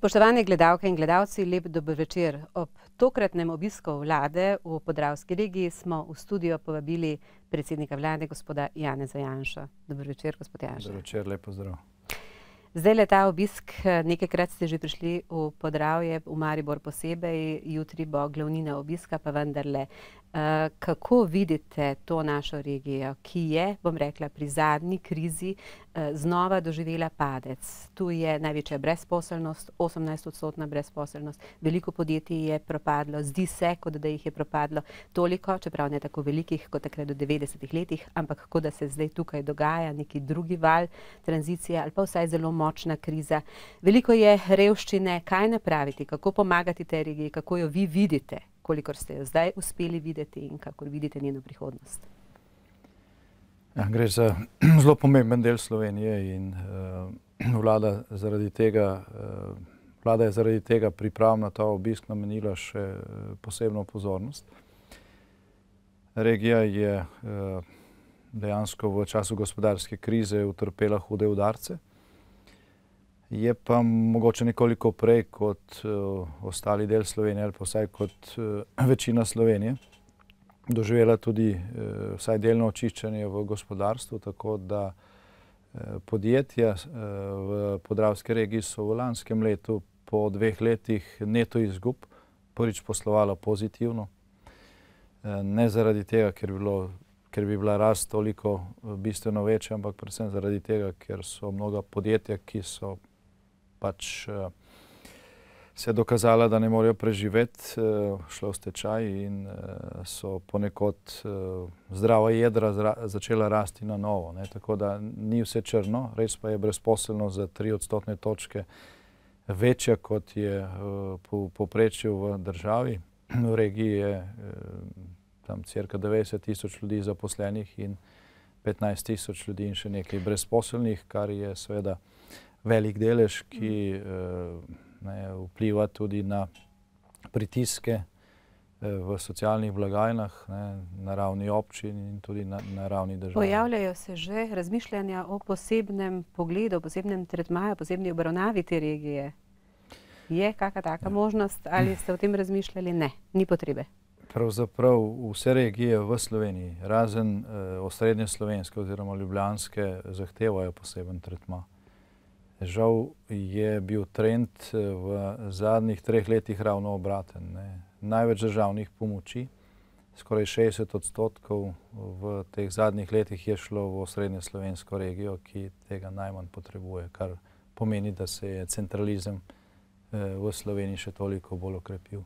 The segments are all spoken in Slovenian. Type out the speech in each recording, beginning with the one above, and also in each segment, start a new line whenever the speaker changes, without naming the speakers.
Spoštovane gledalke in gledalci, lep dober večer. Ob tokratnem obisku vlade v Podravski regiji smo v studio povabili predsednika vlade, gospoda Janeza Janša. Dober večer, gospod Janša.
Dober večer, lep pozdrav.
Zdaj le ta obisk, nekajkrat ste že prišli v Podravje, v Maribor posebej, jutri bo glavnina obiska, pa vendarle. Kako vidite to našo regijo, ki je, bom rekla, pri zadnji krizi, znova doživela padec? Tu je največja brezposelnost, osemnajstodstotna brezposelnost, veliko podjetij je propadlo, zdi se, kot da jih je propadlo toliko, čeprav ne tako velikih kot takrat v devetdesetih letih, ampak kot da se zdaj tukaj dogaja neki drugi val tranzicije ali pa vsaj zelo močna kriza. Veliko je revščine, kaj napraviti, kako pomagati tej regiji, kako jo vi vidite? Kolikor ste jo zdaj uspeli videti in kakor vidite njeno prihodnost?
Ja, gre za zelo pomemben del Slovenije in, vlada zaradi tega, vlada je zaradi tega priprav na ta obisk namenila še posebno pozornost. Regija je, dejansko v času gospodarske krize utrpela hude udarce. Je pa mogoče nekoliko prej kot, ostali del Slovenije ali pa vsaj kot, večina Slovenije doživela tudi, vsaj delno očiščenje v gospodarstvu, tako da, podjetja, v Podravski regiji so v lanskem letu po dveh letih neto izgub prvič poslovala pozitivno. ne zaradi tega, ker bi bilo, ker bi bila rast toliko bistveno večja, ampak predvsem zaradi tega, ker so mnoga podjetja, ki so pač, se dokazala, da ne morejo preživeti, šla v stečaj in, so ponekod, zdrava jedra začela rasti na novo, ne, tako da ni vse črno, res pa je brezposelnost za tri odstotne točke večja, kot je, v povprečju v državi. V regiji je, tam cirka devetdeset tisoč ljudi zaposlenih in petnajst tisoč ljudi in še nekaj brezposelnih, kar je seveda velik delež, ki, ne, vpliva tudi na pritiske, v socialnih blagajnah, ne, na ravni občin in tudi na, na ravni države.
Pojavljajo se že razmišljanja o posebnem pogledu, posebnem tretmaju, posebni obravnavi te regije? Je kaka taka možnost ali ste o tem razmišljali? Ne, ni potrebe.
Pravzaprav vse regije v Sloveniji, razen, osrednjeslovenske oziroma ljubljanske, zahtevajo poseben tretma. Žal je bil trend, v zadnjih treh letih ravno obraten, ne. Največ državnih pomoči, skoraj šestdeset odstotkov, v teh zadnjih letih je šlo v osrednjeslovensko regijo, ki tega najmanj potrebuje, kar pomeni, da se je centralizem, v Sloveniji še toliko bolj okrepil.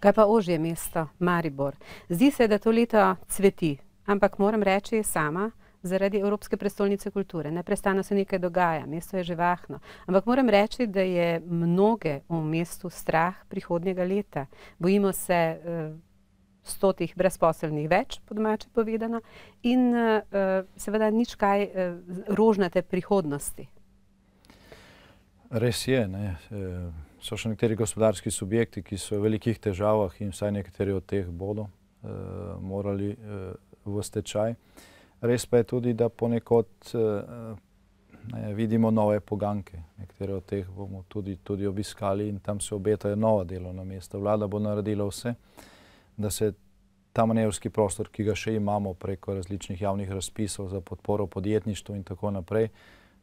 Kaj pa ožje mesto, Maribor? Zdi se, da to leto cveti, ampak moram reči sama, zaradi Evropske prestolnice kulture, neprestano se nekaj dogaja, mesto je živahno. Ampak moram reči, da je mnoge v mestu strah prihodnjega leta. Bojimo se, stotih brezposelnih več, po domače povedano, in, seveda nič kaj, rožnate prihodnosti.
Res je, ne, so še nekateri gospodarski subjekti, ki so v velikih težavah, in vsaj nekateri od teh bodo, morali, v stečaj. Res pa je tudi, da ponekod, ne, vidimo nove poganjke, nekatere od teh bomo tudi, tudi obiskali in tam se obetajo nova delovna mesta. Vlada bo naredila vse, da se ta manevrski prostor, ki ga še imamo preko različnih javnih razpisov za podporo podjetništvu in tako naprej,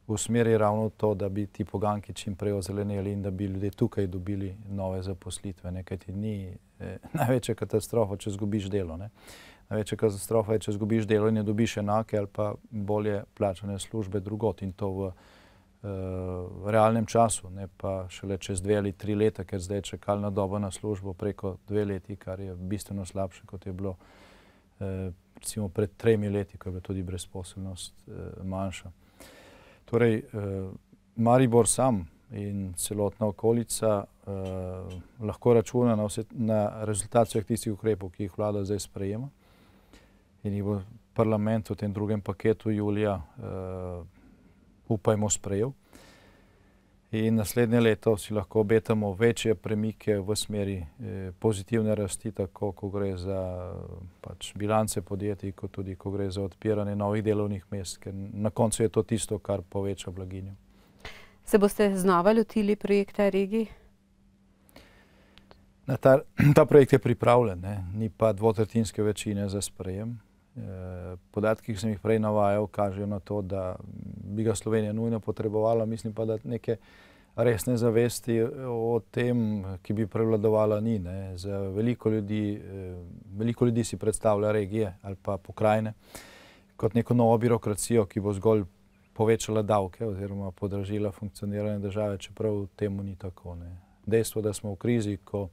usmeri ravno v to, da bi ti poganjki čim prej ozeleneli in da bi ljudje tukaj dobili nove zaposlitve, ne, kajti ni, največja katastrofa, če izgubiš delo, ne. Največja katastrofa je, če izgubiš delo in ne dobiš enake ali pa bolje plačane službe drugod, in to v, realnem času, ne pa šele čez dve ali tri leta, ker zdaj je čakalna doba na službo preko dve leti, kar je bistveno slabše, kot je bilo, recimo pred tremi leti, ko je bila tudi brezposelnost, manjša. Torej, Maribor sam in celotna okolica, lahko računa na na rezultat vseh tistih ukrepov, ki jih vlada zdaj sprejema in jih bo parlament v tem drugem paketu julija, upajmo, sprejel. In naslednje leto si lahko obetamo večje premike v smeri, pozitivne rasti, tako ko gre za pač bilance podjetij kot tudi, ko gre za odpiranje novih delovnih mest, ker na koncu je to tisto, kar poveča blaginjo.
Se boste znova lotili projekta regij?
Ta, ta projekt je pripravljen, ne? ni pa dvotretinske večine za sprejem. E, podatki, ki sem jih prej navajal, kažejo na to, da bi ga Slovenija nujno potrebovala. Mislim pa, da neke resne zavesti o tem, ki bi prevladovala, ni. Veliko ljudi, e, veliko ljudi si predstavlja regije ali pa pokrajine kot neko novo birokracijo, ki bo zgolj povečala davke oziroma podražila funkcioniranje države, čeprav temu ni tako. Ne. Dejstvo, da smo v krizi, ko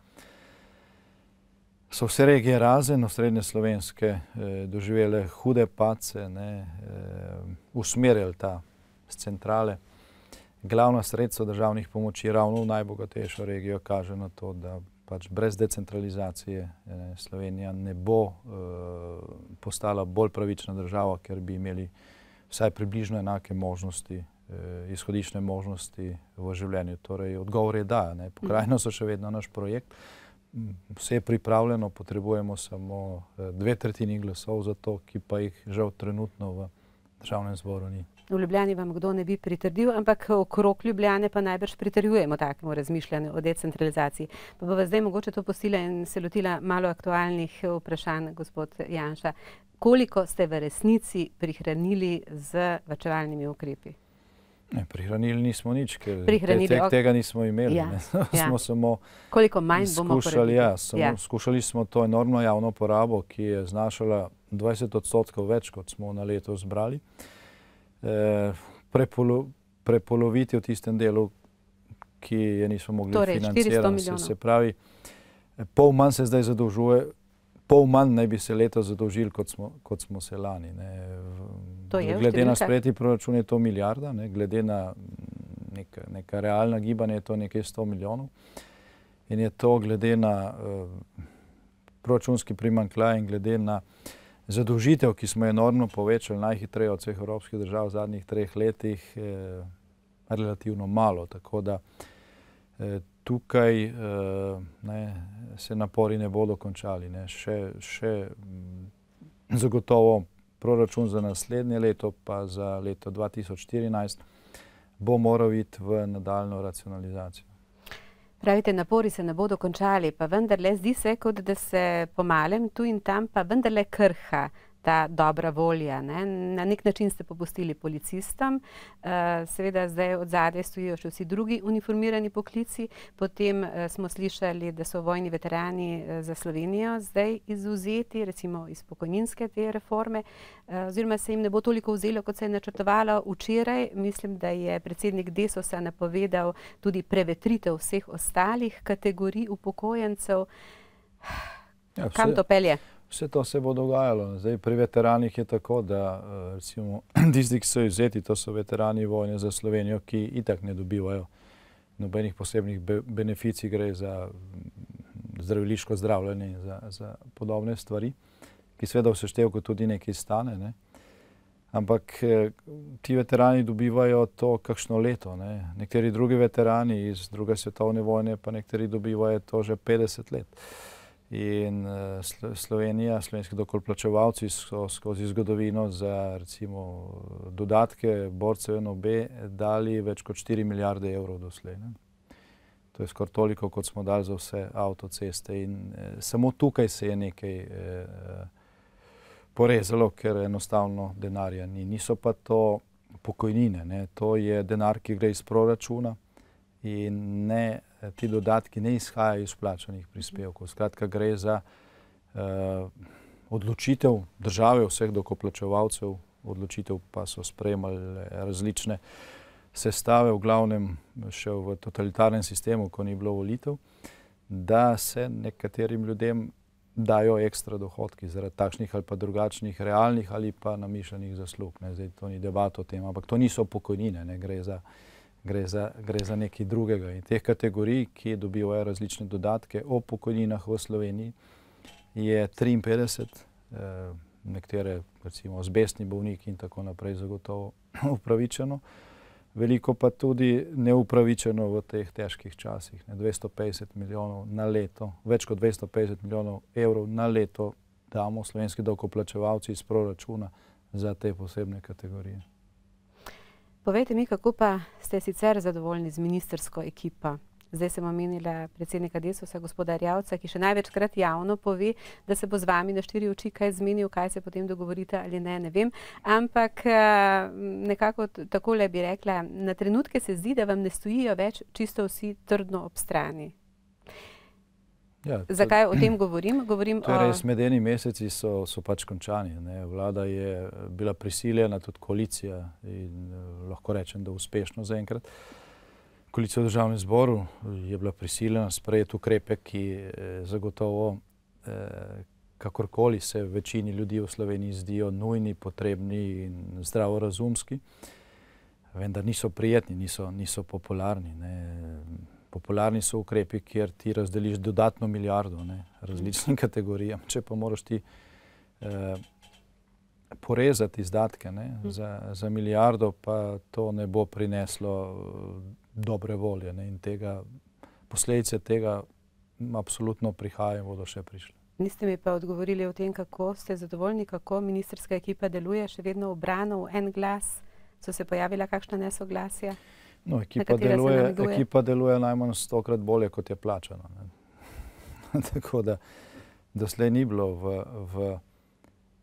so vse regije razen osrednje slovenske eh, doživele hude pace, ne, eh, usmerjali ta z centrale. Glavna sredstva državnih pomoči ravno v najbogatejšo regijo kaže na to, da pač brez decentralizacije ne, Slovenija ne bo eh, postala bolj pravična država, ker bi imeli vsaj približno enake možnosti, eh, izhodišne možnosti v življenju. Torej, odgovor je da. Ne. Pokrajino so še vedno naš projekt. Vse je pripravljeno, potrebujemo samo eh, dve tretjini glasov za to, ki pa jih žal trenutno v državnem zboru ni.
V Ljubljani vam kdo ne bi pritrdil, ampak okrog Ljubljane pa najbrž pritrjujemo takemu razmišljanju o decentralizaciji. Pa bo zdaj mogoče to postila in se lotila malo aktualnih vprašanj, gospod Janša. Koliko ste v resnici prihranili z vrčevalnimi ukrepi?
Ne, prihranili nismo nič, ker te, te, tega nismo imeli. Ja, ja. smo samo
Koliko manj bomo
skušali, ja, samo, ja. skušali smo to enormno javno porabo, ki je znašala 20 odstotkov več, kot smo na leto zbrali, eh, prepolo, prepoloviti v tistem delu, ki je nismo mogli
torej, financirati.
Se, se pravi, pol manj se zdaj zadolžuje, pol manj naj bi se leto zadolžili, kot smo, kot smo se lani.
Je,
glede na sprejeti proračun je to milijarda, ne? glede na neka, neka realna gibanja je to nekaj 100 milijonov. In je to glede na uh, proračunski primankljaj in glede na zadolžitev, ki smo enormno povečali, najhitreje od vseh evropskih držav v zadnjih treh letih, eh, relativno malo. Tako da eh, tukaj eh, ne, se napori ne bodo končali. Ne. Še, še mm, zagotovo proračun za naslednje leto, pa za leto 2014, bo moral iti v nadaljno racionalizacijo.
Pravite, napori se ne bodo končali, pa vendarle zdi se, kot da se pomalem tu in tam pa vendarle krha ta dobra volja. Ne? Na nek način ste popustili policistom, uh, seveda zdaj od zadaj stojijo še vsi drugi uniformirani poklici, potem uh, smo slišali, da so vojni veterani uh, za Slovenijo zdaj izuzeti, recimo iz pokojninske te reforme, uh, oziroma se jim ne bo toliko vzelo, kot se je načrtovalo včeraj. Mislim, da je predsednik Desosa napovedal tudi prevetritev vseh ostalih kategorij upokojencev. Ja, vse, Kam to pelje?
Vse to se bo dogajalo. Zdaj, pri veteranih je tako, da eh, recimo, tisti, ki so izvzeti, to so veterani vojne za Slovenijo, ki itak ne dobivajo nobenih posebnih be beneficij, gre za mm, zdraviliško zdravljenje in za, za podobne stvari, ki seveda v seštevku tudi nekaj stane. Ne. Ampak eh, ti veterani dobivajo to kakšno leto. Ne. Nekateri drugi veterani iz druge svetovne vojne pa nekateri dobivajo to že 50 let. In uh, Slovenija, slovenski dokolplačevalci so skozi zgodovino za recimo dodatke borcev NOB dali več kot 4 milijarde evrov doslej. Ne? To je skoraj toliko, kot smo dali za vse avtoceste. In eh, samo tukaj se je nekaj eh, porezalo, ker enostavno denarja ni. Niso pa to pokojnine, ne? to je denar, ki gre iz proračuna in ne ti dodatki ne izhajajo iz plačanih prispevkov. Skratka, gre za uh, odločitev države, vseh dokoplačevalcev, odločitev pa so sprejemali različne sestave, v glavnem še v totalitarnem sistemu, ko ni bilo volitev, da se nekaterim ljudem dajo ekstra dohodki zaradi takšnih ali pa drugačnih realnih ali pa namišljenih zaslug. Ne, zdaj to ni debat o tem, ampak to niso pokojnine, ne gre za gre za, gre za nekaj drugega. In teh kategorij, ki dobivajo različne dodatke o pokojninah v Sloveniji, je 53, eh, nekatere, recimo, zbestni bolniki in tako naprej, zagotovo upravičeno. Veliko pa tudi neupravičeno v teh težkih časih. Ne, 250 milijonov na leto, več kot 250 milijonov evrov na leto damo slovenski davkoplačevalci iz proračuna za te posebne kategorije.
Povejte mi, kako pa ste sicer zadovoljni z ministersko ekipo? Zdaj sem omenila predsednika Desusa, gospoda Rjavca, ki še največkrat javno pove, da se bo z vami na štiri oči kaj zmenil, kaj se potem dogovorite ali ne, ne vem. Ampak uh, nekako takole bi rekla, na trenutke se zdi, da vam ne stojijo več čisto vsi trdno ob strani. Ja, to, Zakaj o tem govorim? govorim
torej, o... Medeni meseci so, so pač končani. Ne. Vlada je bila prisiljena, tudi koalicija, in lahko rečem, da uspešno zaenkrat. Koalicija v državnem zboru je bila prisiljena sprejeti ukrepe, ki eh, zagotovo, eh, kakorkoli se večini ljudi v Sloveniji zdijo nujni, potrebni in zdravorazumski, vendar niso prijetni, niso, niso popularni. Ne popularni so ukrepi, kjer ti razdeliš dodatno milijardo ne, različnim kategorijam. Če pa moraš ti eh, porezati izdatke ne, hm. za, za milijardo, pa to ne bo prineslo eh, dobre volje. Ne, in tega, posledice tega absolutno prihajajo, bodo še prišle.
Niste mi pa odgovorili o tem, kako ste zadovoljni, kako ministerska ekipa deluje, še vedno obrano v en glas. So se pojavila kakšna nesoglasja?
No, ekipa, deluje, ekipa deluje najmanj stokrat bolje, kot je plačana. Tako da doslej ni bilo v, v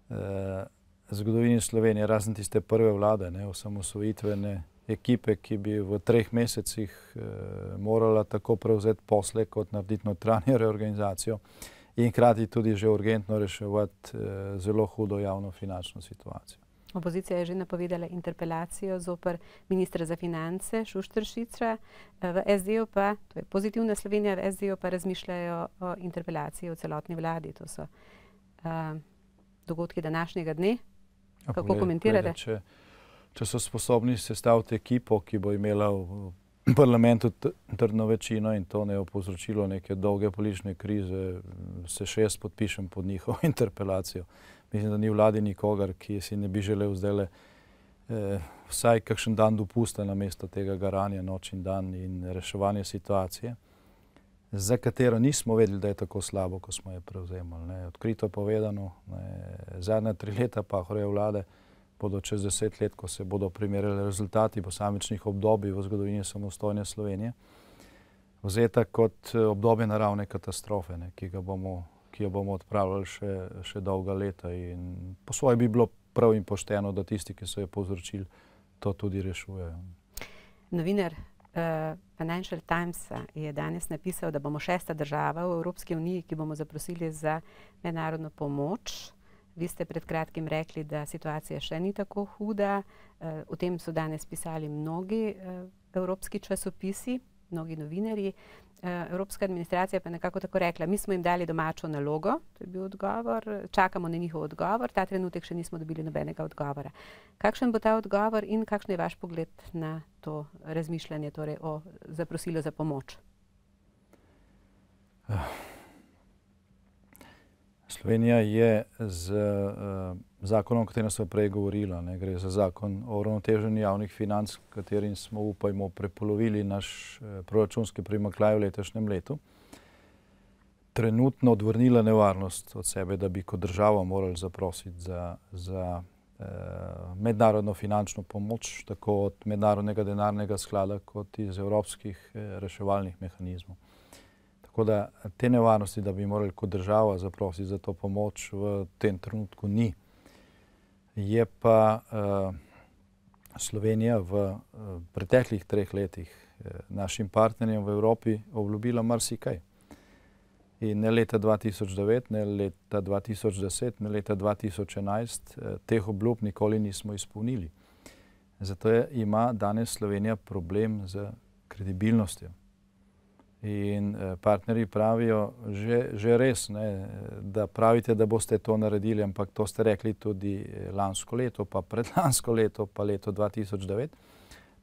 eh, zgodovini Slovenije, razen tiste prve vlade, ne, osamosvojitvene ekipe, ki bi v treh mesecih eh, morala tako prevzeti posle, kot narediti notranjo reorganizacijo in hkrati tudi že urgentno reševati eh, zelo hudo javno finančno situacijo.
Opozicija je že napovedala interpelacijo zoper ministra za finance Šuštršica, eh, v SD-ju pa, to je pozitivna Slovenija, v SD-ju pa razmišljajo o interpelaciji v celotni vladi. To so uh, dogodki današnjega dne. Ja, Kako pogled, komentirate? Pogled,
če, če so sposobni sestaviti ekipo, ki bo imela v parlamentu trdno večino in to ne bo povzročilo neke dolge politične krize, se še jaz podpišem pod njihovo interpelacijo mislim, da ni vladi nikogar, ki si ne bi želel zdaj eh, vsaj kakšen dan dopusta na mesto tega garanja noč in dan in reševanja situacije, za katero nismo vedeli, da je tako slabo, ko smo jo prevzemali. Ne. Odkrito povedano, ne, zadnja tri leta pa hore vlade bodo čez deset let, ko se bodo primerjali rezultati posamičnih obdobij v zgodovini samostojne Slovenije, vzeta kot eh, obdobje naravne katastrofe, ne, ki ga bomo ki jo bomo odpravljali še, še dolga leta. In po svoje bi bilo prav in pošteno, da tisti, ki so jo povzročili, to tudi rešujejo.
Novinar uh, Financial Times je danes napisal, da bomo šesta država v Evropski uniji, ki bomo zaprosili za mednarodno pomoč. Vi ste pred kratkim rekli, da situacija še ni tako huda. Uh, o tem so danes pisali mnogi uh, evropski časopisi, mnogi novinarji. Uh, Eh, Evropska administracija pa je nekako tako rekla, mi smo jim dali domačo nalogo, to je bil odgovor, čakamo na njihov odgovor, ta trenutek še nismo dobili nobenega odgovora. Kakšen bo ta odgovor in kakšen je vaš pogled na to razmišljanje, torej o zaprosilo za pomoč?
Slovenija je z uh, zakonom, o katerem smo prej govorili, ne gre za zakon o uravnoteženju javnih financ, katerim smo, upajmo, prepolovili naš uh, proračunski primaklaj v letošnjem letu, trenutno odvrnila nevarnost od sebe, da bi kot država morali zaprositi za, za uh, mednarodno finančno pomoč, tako od mednarodnega denarnega sklada, kot iz evropskih uh, reševalnih mehanizmov. Tako da te nevarnosti, da bi morali kot država zaprositi za to pomoč, v tem trenutku ni. Je pa uh, Slovenija v uh, preteklih treh letih uh, našim partnerjem v Evropi obljubila marsikaj. In ne leta 2009, ne leta 2010, ne leta 2011 uh, teh obljub nikoli nismo izpolnili. Zato je, ima danes Slovenija problem z kredibilnostjo. In eh, partnerji pravijo, že, že res, ne, da pravite, da boste to naredili, ampak to ste rekli tudi eh, lansko leto, pa predlansko leto, pa leto 2009,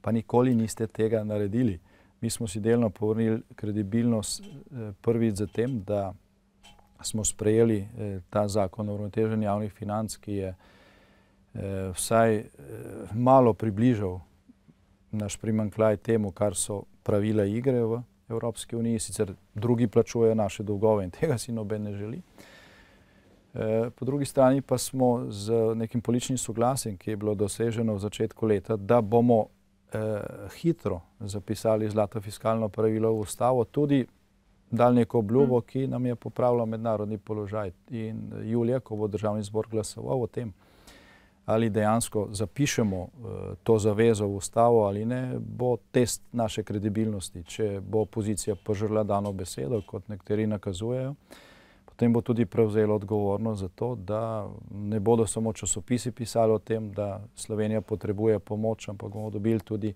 pa nikoli niste tega naredili. Mi smo si delno povrnili kredibilnost eh, prvič za tem, da smo sprejeli ta zakon o uravnoteženju javnih financ, ki je vsaj malo približal naš primankljaj temu, kar so pravila igre v Evropske unije, sicer drugi plačujejo naše dolgove in tega si noben ne želi. E, po drugi strani pa smo z nekim političnim soglasjem, ki je bilo doseženo v začetku leta, da bomo hitro zapisali zlato fiskalno pravilo v ustavo, tudi dal neko obljubo, mm. ki nam je popravila mednarodni položaj. In julija, ko bo državni zbor glasoval o tem, ali dejansko zapišemo uh, to zavezo v ustavo ali ne, bo test naše kredibilnosti. Če bo opozicija požrla dano besedo, kot nekateri nakazujejo, potem bo tudi prevzela odgovornost za to, da ne bodo samo časopisi pisali o tem, da Slovenija potrebuje pomoč, ampak bomo dobili tudi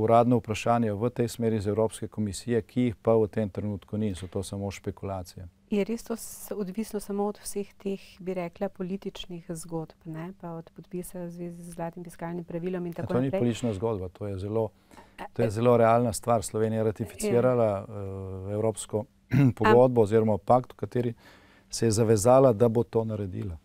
uradno vprašanje v tej smeri iz Evropske komisije, ki jih pa v tem trenutku ni, so to samo špekulacije.
Je res to odvisno samo od vseh teh, bi rekla, političnih zgodb, ne? pa od podpisa v zvezi z zlatim fiskalnim pravilom in tako
naprej? Ja, to ni politična zgodba, to je zelo, to je zelo realna stvar. Slovenija je ratificirala uh, Evropsko pogodbo oziroma pakt, v kateri se je zavezala, da bo to naredila.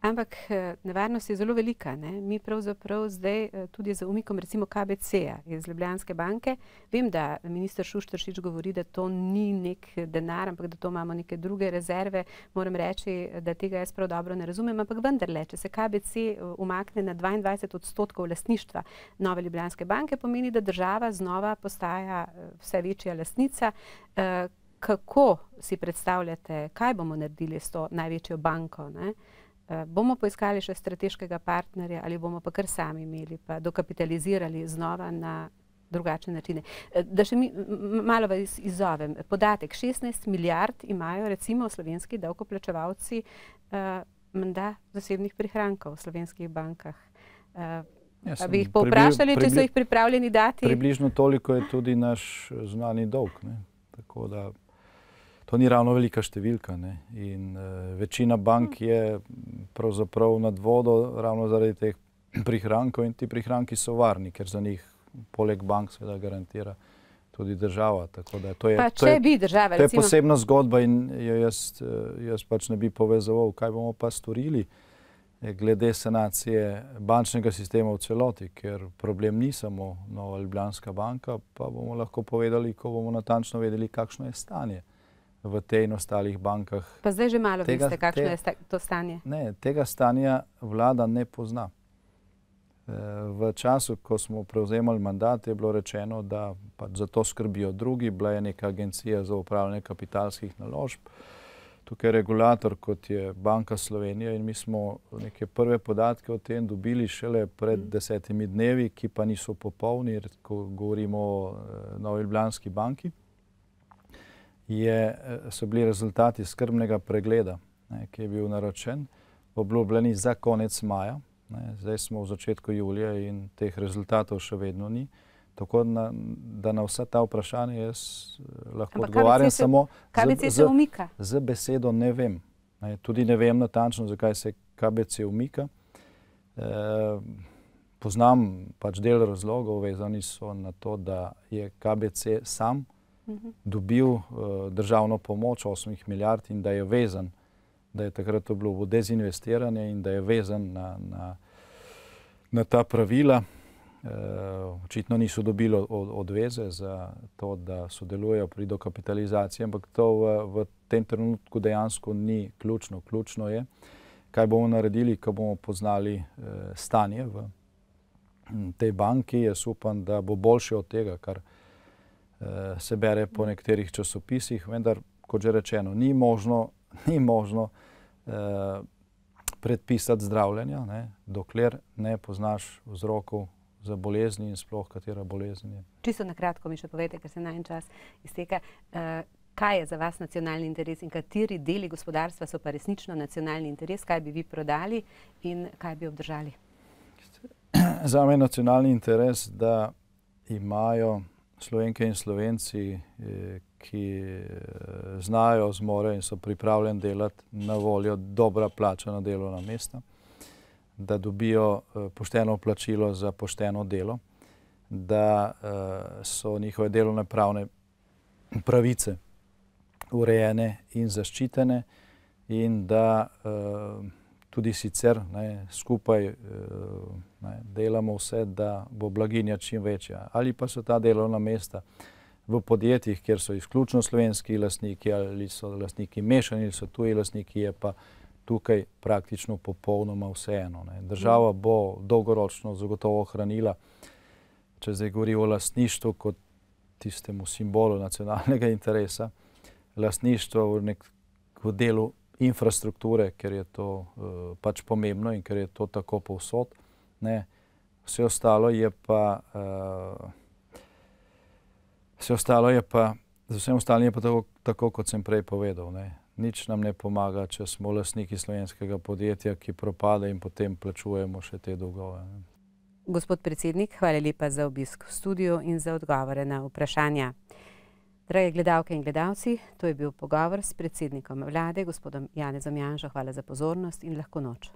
Ampak eh, nevarnost je zelo velika. Ne? Mi pravzaprav zdaj eh, tudi za umikom recimo KBC-ja iz Ljubljanske banke, vem, da minister Šuštršič govori, da to ni nek denar, ampak da to imamo neke druge rezerve. Moram reči, da tega jaz prav dobro ne razumem, ampak vendarle, če se KBC eh, umakne na 22 odstotkov lastništva nove Ljubljanske banke, pomeni, da država znova postaja vse večja lastnica. Kako si predstavljate, kaj bomo naredili s to največjo banko? Ne? Eh, bomo poiskali še strateškega partnerja ali bomo pa kar sami imeli, pa dokapitalizirali znova na drugačne načine. Eh, da še mi malo vas izzovem. Podatek 16 milijard imajo recimo slovenski davkoplačevalci uh, menda zasebnih prihrankov v slovenskih bankah. Uh, ja, bi jih povprašali, če so jih pripravljeni dati?
Približno toliko je tudi naš znani dolg. Ne? Tako da to ni ravno velika številka. Ne? In uh, večina bank je pravzaprav nad vodo ravno zaradi teh prihrankov in ti prihranki so varni, ker za njih poleg bank seveda garantira tudi država.
To je, pa, to je, država,
to je posebna zgodba in jaz, eh, jaz pač ne bi povezoval, kaj bomo pa storili eh, glede sanacije bančnega sistema v celoti, ker problem ni samo Nova Ljubljanska banka, pa bomo lahko povedali, ko bomo natančno vedeli, kakšno je stanje v tej in ostalih bankah.
Pa zdaj že malo tega, veste, kakšno te, je sta, to stanje?
Ne, tega stanja vlada ne pozna. E, v času, ko smo prevzemali mandat, je bilo rečeno, da pač za to skrbijo drugi, bila je neka agencija za upravljanje kapitalskih naložb, tukaj je regulator, kot je Banka Slovenija in mi smo neke prve podatke o tem dobili šele pred mm. desetimi dnevi, ki pa niso popolni, ko govorimo o e, Novi Ljubljanski banki je, eh, so bili rezultati skrbnega pregleda, ne, ki je bil naročen, obljubljeni za konec maja. Ne, zdaj smo v začetku julija in teh rezultatov še vedno ni. Tako na, da na vsa ta vprašanja jaz eh, lahko odgovarjam samo
z, z,
z besedo ne vem. Ne, tudi ne vem natančno, zakaj se KBC umika. E, poznam pač del razlogov, vezani so na to, da je KBC sam dobil uh, državno pomoč 8 milijard in da je vezan, da je takrat obljubil dezinvestiranje in da je vezan na, na, na ta pravila. Uh, očitno niso dobili od, odveze za to, da sodelujejo pri dokapitalizaciji, ampak to v, v tem trenutku dejansko ni ključno. Ključno je, kaj bomo naredili, ko bomo poznali uh, stanje v tej banki. Jaz upam, da bo boljše od tega, kar Eh, se bere po nekaterih časopisih, vendar, kot že rečeno, ni možno, ni možno eh, predpisati zdravljenja, ne, dokler ne poznaš vzrokov za bolezni in sploh katera bolezen je.
Čisto na kratko mi še povete, ker se na en čas izteka. Eh, kaj je za vas nacionalni interes in kateri deli gospodarstva so pa resnično nacionalni interes, kaj bi vi prodali in kaj bi obdržali?
Za me je nacionalni interes, da imajo slovenke in slovenci, eh, ki eh, znajo, zmorejo in so pripravljeni delati na voljo dobra plačana delovna mesta, da dobijo eh, pošteno plačilo za pošteno delo, da so njihove delovne pravne pravice urejene in zaščitene in da tudi sicer ne, skupaj eh, ne, delamo vse, da bo blaginja čim večja. Ali pa so ta delovna mesta v podjetjih, kjer so izključno slovenski lastniki ali so lastniki mešani ali so tuji lastniki, je pa tukaj praktično popolnoma vseeno. Ne. Država bo dolgoročno zagotovo ohranila če zdaj govori o lastništvu kot tistemu simbolu nacionalnega interesa, lastništvo v nekem delu infrastrukture, ker je to uh, pač pomembno in ker je to tako povsod. Ne. Vse ostalo je pa, uh, vse ostalo je pa, z vsem ostalim je pa tako, tako kot sem prej povedal. Ne. Nič nam ne pomaga, če smo lastniki slovenskega podjetja, ki propade in potem plačujemo še te dolgove. Ne.
Gospod predsednik, hvala lepa za obisk v studiu in za odgovore na vprašanja. Drage gledalke in gledalci, to je bil pogovor s predsednikom vlade, gospodom Janezom Janžo. Hvala za pozornost in lahko noč.